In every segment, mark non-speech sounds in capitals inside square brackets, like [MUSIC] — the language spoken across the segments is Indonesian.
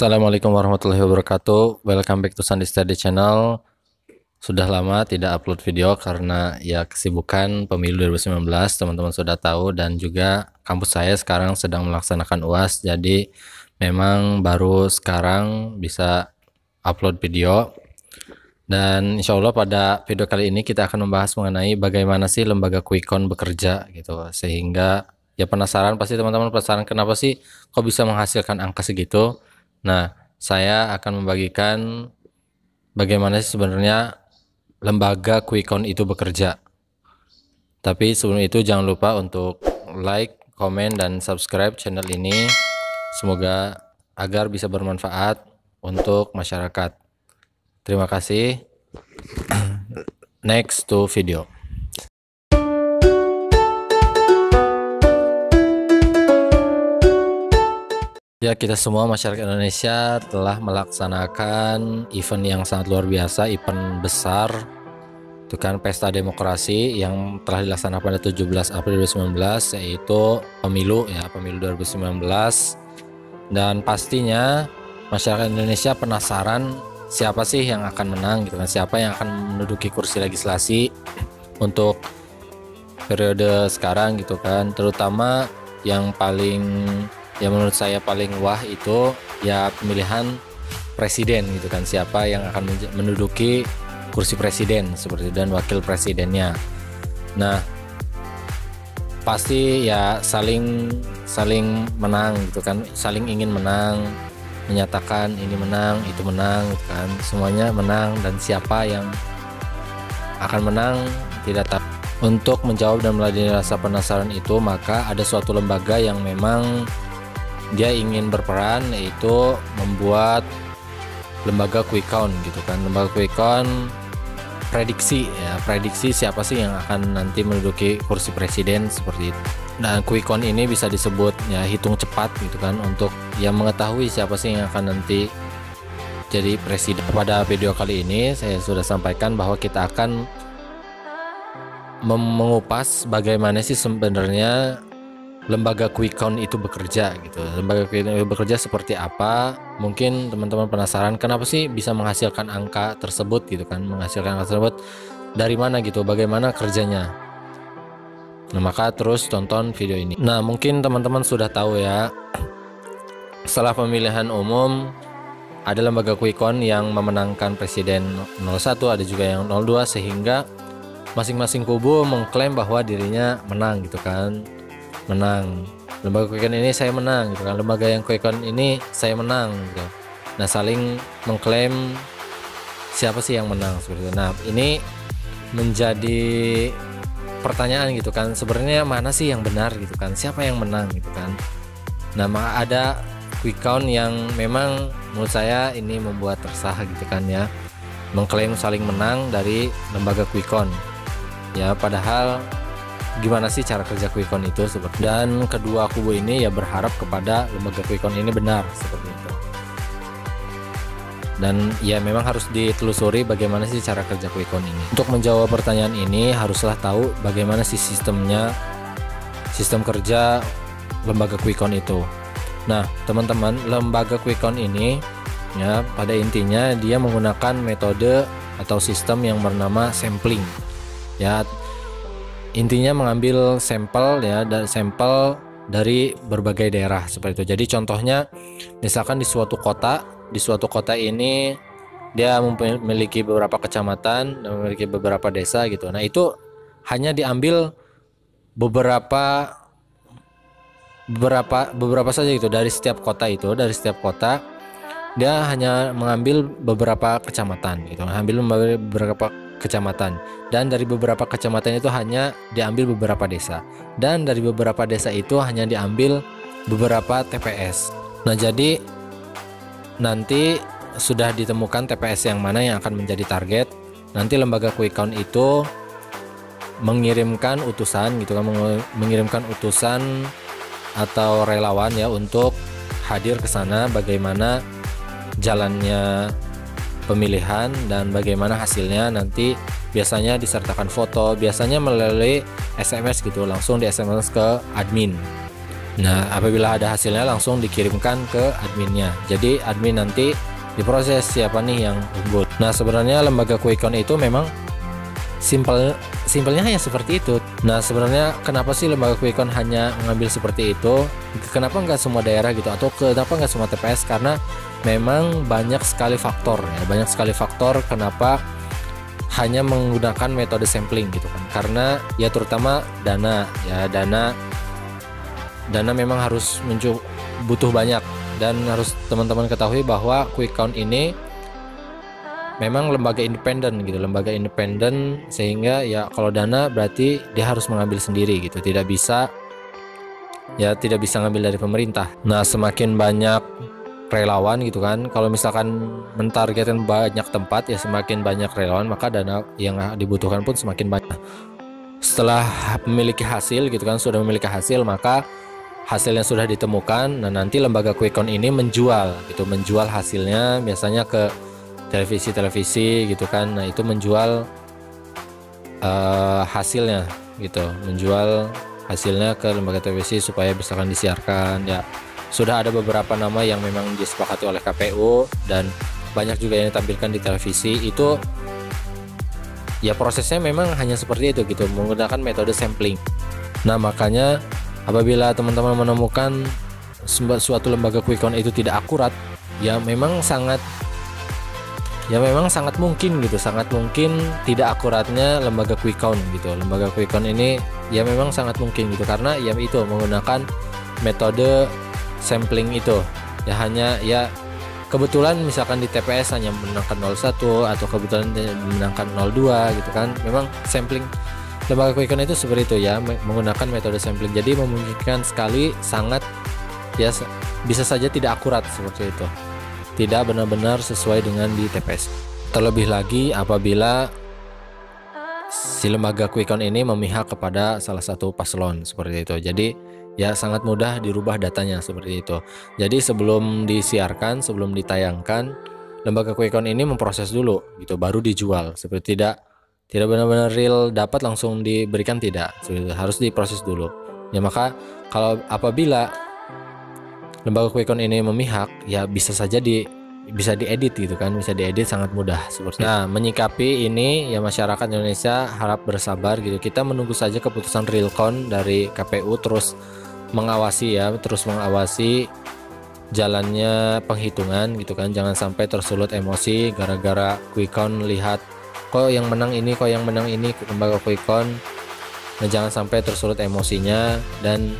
Assalamualaikum warahmatullahi wabarakatuh. Welcome back to Sunday Study Channel. Sudah lama tidak upload video karena ya kesibukan pemilu 2019 teman-teman sudah tahu dan juga kampus saya sekarang sedang melaksanakan UAS jadi memang baru sekarang bisa upload video dan insya Allah pada video kali ini kita akan membahas mengenai bagaimana sih lembaga Quickon bekerja gitu sehingga ya penasaran pasti teman-teman penasaran kenapa sih kok bisa menghasilkan angka segitu Nah, saya akan membagikan bagaimana sebenarnya lembaga Quickon itu bekerja. Tapi sebelum itu jangan lupa untuk like, komen, dan subscribe channel ini. Semoga agar bisa bermanfaat untuk masyarakat. Terima kasih. [CLEARS THROAT] Next to video. Ya, kita semua masyarakat Indonesia telah melaksanakan event yang sangat luar biasa, event besar. Itu kan pesta demokrasi yang telah dilaksanakan pada 17 April 2019 yaitu pemilu ya, pemilu 2019. Dan pastinya masyarakat Indonesia penasaran siapa sih yang akan menang gitu kan, siapa yang akan menduduki kursi legislasi untuk periode sekarang gitu kan, terutama yang paling yang menurut saya paling wah itu ya pemilihan presiden gitu kan. Siapa yang akan menduduki kursi presiden seperti dan wakil presidennya. Nah pasti ya saling saling menang gitu kan. Saling ingin menang menyatakan ini menang itu menang gitu kan. Semuanya menang dan siapa yang akan menang tidak tahu untuk menjawab dan meladeni rasa penasaran itu maka ada suatu lembaga yang memang dia ingin berperan yaitu membuat lembaga quick count gitu kan. Lembaga quick count prediksi ya prediksi siapa sih yang akan nanti menduduki kursi presiden seperti itu. Nah quick count ini bisa disebut ya hitung cepat gitu kan untuk yang mengetahui siapa sih yang akan nanti jadi presiden. Pada video kali ini saya sudah sampaikan bahwa kita akan mengupas bagaimana sih sebenarnya lembaga quick count itu bekerja gitu. Lembaga quick count itu bekerja seperti apa? Mungkin teman-teman penasaran kenapa sih bisa menghasilkan angka tersebut gitu kan? Menghasilkan angka tersebut dari mana gitu? Bagaimana kerjanya? Nah, maka terus tonton video ini. Nah, mungkin teman-teman sudah tahu ya. Setelah pemilihan umum ada lembaga quick count yang memenangkan presiden 01, ada juga yang 02 sehingga masing-masing kubu mengklaim bahwa dirinya menang gitu kan menang. Lembaga quick ini saya menang gitu kan. Lembaga yang quick ini saya menang gitu. Nah saling mengklaim siapa sih yang menang seperti itu. Nah ini menjadi pertanyaan gitu kan. Sebenarnya mana sih yang benar gitu kan? Siapa yang menang gitu kan? Nah ada quick count yang memang menurut saya ini membuat resah gitu kan ya. Mengklaim saling menang dari lembaga quick count ya padahal gimana sih cara kerja Quickon itu seperti dan kedua kubu ini ya berharap kepada lembaga Quickon ini benar seperti itu. Dan ya memang harus ditelusuri bagaimana sih cara kerja Quickon ini. Untuk menjawab pertanyaan ini haruslah tahu bagaimana sih sistemnya sistem kerja lembaga Quickon itu. Nah teman-teman lembaga Quickon ini ya pada intinya dia menggunakan metode atau sistem yang bernama sampling. Ya intinya mengambil sampel ya dan sampel dari berbagai daerah seperti itu. Jadi contohnya misalkan di suatu kota, di suatu kota ini dia memiliki beberapa kecamatan dan memiliki beberapa desa gitu. Nah, itu hanya diambil beberapa beberapa beberapa saja gitu dari setiap kota itu, dari setiap kota dia hanya mengambil beberapa kecamatan gitu. Mengambil beberapa kecamatan dan dari beberapa kecamatan itu hanya diambil beberapa desa dan dari beberapa desa itu hanya diambil beberapa TPS. Nah, jadi nanti sudah ditemukan TPS yang mana yang akan menjadi target. Nanti lembaga quick count itu mengirimkan utusan gitu kan mengirimkan utusan atau relawan ya untuk hadir ke sana bagaimana jalannya pemilihan dan bagaimana hasilnya nanti biasanya disertakan foto biasanya melalui SMS gitu langsung di SMS ke admin Nah, apabila ada hasilnya langsung dikirimkan ke adminnya. Jadi admin nanti diproses siapa nih yang unggul. Nah, sebenarnya lembaga QuickCount itu memang simpel simpelnya hanya seperti itu. Nah, sebenarnya kenapa sih lembaga QuickCount hanya mengambil seperti itu? Kenapa nggak semua daerah gitu atau kenapa nggak semua TPS? Karena memang banyak sekali faktor ya, banyak sekali faktor kenapa hanya menggunakan metode sampling gitu kan. Karena ya terutama dana ya dana dana memang harus mencu butuh banyak. Dan harus teman-teman ketahui bahwa quick count ini memang lembaga independen gitu lembaga independen sehingga ya kalau dana berarti dia harus mengambil sendiri gitu. Tidak bisa ya tidak bisa ngambil dari pemerintah. Nah semakin banyak relawan gitu kan. Kalau misalkan mentargetkan banyak tempat ya semakin banyak relawan maka dana yang dibutuhkan pun semakin banyak. Setelah memiliki hasil gitu kan sudah memiliki hasil maka hasilnya sudah ditemukan nah nanti lembaga Quickcon ini menjual gitu menjual hasilnya biasanya ke televisi-televisi gitu kan. Nah itu menjual uh, hasilnya gitu menjual hasilnya ke lembaga televisi supaya misalkan disiarkan ya sudah ada beberapa nama yang memang disepakati oleh KPU dan banyak juga yang ditampilkan di televisi. Itu ya prosesnya memang hanya seperti itu gitu menggunakan metode sampling. Nah makanya apabila teman-teman menemukan suatu lembaga quick count itu tidak akurat ya memang sangat ya memang sangat mungkin gitu sangat mungkin tidak akuratnya lembaga quick count gitu. Lembaga quick count ini ya memang sangat mungkin gitu karena ya itu menggunakan metode sampling itu. Ya hanya ya kebetulan misalkan di TPS hanya menangkan 01 atau kebetulan menangkan 02 gitu kan. Memang sampling lembaga quick count itu seperti itu ya menggunakan metode sampling. Jadi memungkinkan sekali sangat ya bisa saja tidak akurat seperti itu. Tidak benar-benar sesuai dengan di TPS terlebih lagi apabila si lembaga quick count ini memihak kepada salah satu paslon seperti itu. Jadi ya sangat mudah dirubah datanya seperti itu. Jadi sebelum disiarkan sebelum ditayangkan lembaga count ini memproses dulu gitu baru dijual. Seperti tidak tidak benar-benar real dapat langsung diberikan tidak harus diproses dulu. Ya maka kalau apabila lembaga count ini memihak ya bisa saja di bisa diedit gitu kan bisa diedit sangat mudah. Seperti nah menyikapi ini ya masyarakat Indonesia harap bersabar gitu. Kita menunggu saja keputusan realcon dari KPU terus mengawasi ya terus mengawasi jalannya penghitungan gitu kan. Jangan sampai tersulut emosi gara-gara quick count lihat kok yang menang ini kok yang menang ini lembaga Quickcon nah jangan sampai tersulut emosinya dan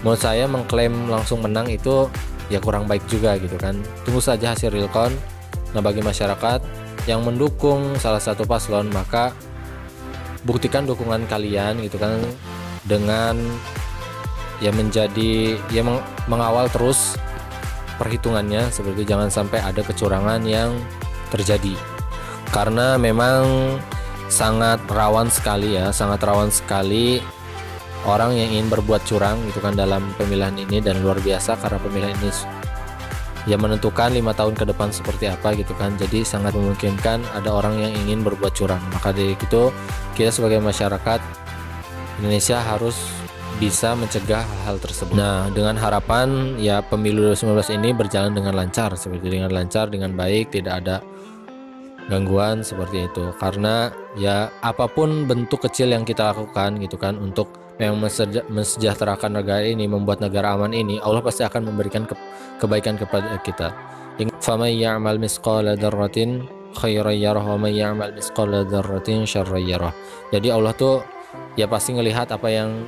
menurut saya mengklaim langsung menang itu ya kurang baik juga gitu kan. Tunggu saja hasil realcon nah bagi masyarakat yang mendukung salah satu paslon maka buktikan dukungan kalian gitu kan dengan ya menjadi ya meng, mengawal terus perhitungannya. Seperti jangan sampai ada kecurangan yang terjadi. Karena memang sangat rawan sekali ya, sangat rawan sekali orang yang ingin berbuat curang gitu kan dalam pemilihan ini dan luar biasa karena pemilihan ini ya menentukan lima tahun ke depan seperti apa gitu kan. Jadi sangat memungkinkan ada orang yang ingin berbuat curang. Maka dari itu kita sebagai masyarakat Indonesia harus bisa mencegah hal tersebut. Nah, dengan harapan ya pemilu 2019 ini berjalan dengan lancar, seperti dengan lancar, dengan baik, tidak ada gangguan seperti itu. Karena ya apa pun bentuk kecil yang kita lakukan gitu kan untuk yang mensejahterakan negara ini membuat negara aman ini Allah pasti akan memberikan ke kebaikan kepada kita. Syarran yarah. Jadi Allah tuh ya pasti ngelihat apa yang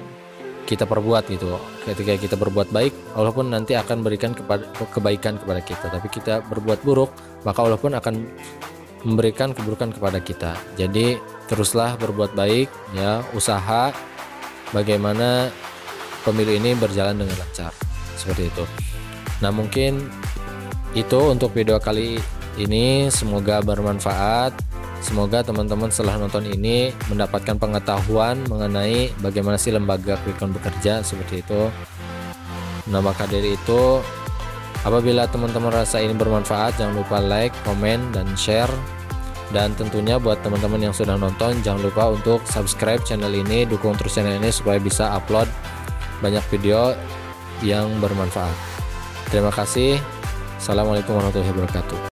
kita perbuat gitu. Ketika kita berbuat baik Allah pun nanti akan berikan kepada kebaikan kepada kita. Tapi kita berbuat buruk maka Allah pun akan memberikan keburukan kepada kita. Jadi teruslah berbuat baik ya, usaha bagaimana pemilu ini berjalan dengan lancar. Seperti itu. Nah, mungkin itu untuk video kali ini semoga bermanfaat. Semoga teman-teman setelah nonton ini mendapatkan pengetahuan mengenai bagaimana sih lembaga Quickcon bekerja seperti itu. Nah, maka dari itu Apabila teman-teman rasa ini bermanfaat, jangan lupa like, komen, dan share. Dan tentunya buat teman-teman yang sudah nonton, jangan lupa untuk subscribe channel ini, dukung terus channel ini supaya bisa upload banyak video yang bermanfaat. Terima kasih. Assalamualaikum warahmatullahi wabarakatuh.